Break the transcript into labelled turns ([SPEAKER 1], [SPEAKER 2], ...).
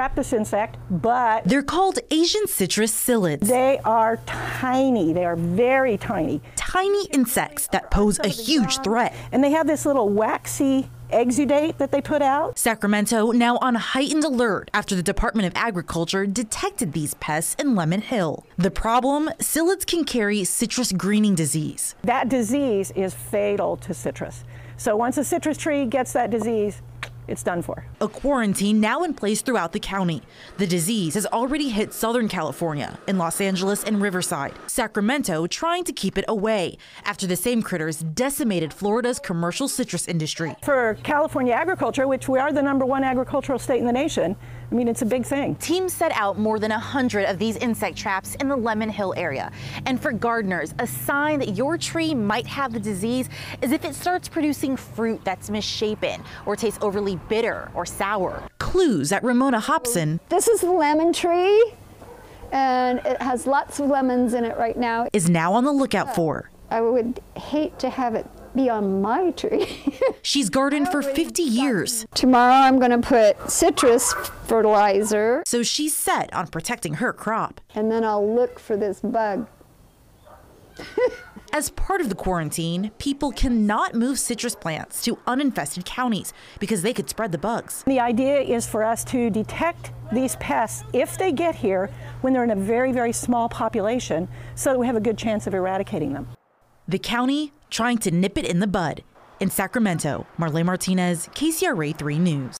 [SPEAKER 1] trap this insect, but
[SPEAKER 2] They're called Asian citrus psyllids,
[SPEAKER 1] they are tiny. They are very tiny.
[SPEAKER 2] tiny insects that pose a huge threat.
[SPEAKER 1] And they have this little waxy exudate that they put out.
[SPEAKER 2] Sacramento now on heightened alert after the Department of Agriculture detected these pests in Lemon Hill. The problem psyllids can carry citrus greening disease.
[SPEAKER 1] That disease is fatal to citrus. So once a citrus tree gets that disease, it's done for.
[SPEAKER 2] A quarantine now in place throughout the county. The disease has already hit Southern California, in Los Angeles and Riverside. Sacramento trying to keep it away after the same critters decimated Florida's commercial citrus industry.
[SPEAKER 1] For California agriculture, which we are the number one agricultural state in the nation, I mean, it's a big thing.
[SPEAKER 3] Teams set out more than 100 of these insect traps in the Lemon Hill area. And for gardeners, a sign that your tree might have the disease is if it starts producing fruit that's misshapen or tastes overly bitter or sour.
[SPEAKER 2] Clues at Ramona Hobson
[SPEAKER 4] This is the lemon tree, and it has lots of lemons in it right now.
[SPEAKER 2] is now on the lookout for.
[SPEAKER 4] I would hate to have it be on my tree.
[SPEAKER 2] She's gardened for 50 years,
[SPEAKER 4] Tomorrow I'm going to put citrus fertilizer,
[SPEAKER 2] so she's set on protecting her crop.
[SPEAKER 4] and then I'll look for this bug.
[SPEAKER 2] As part of the quarantine, people cannot move citrus plants to uninfested counties because they could spread the bugs.
[SPEAKER 1] The idea is for us to detect these pests if they get here when they're in a very, very small population so that we have a good chance of eradicating them.
[SPEAKER 2] The county trying to nip it in the bud. In Sacramento, Marlene Martinez, KCRA 3 News.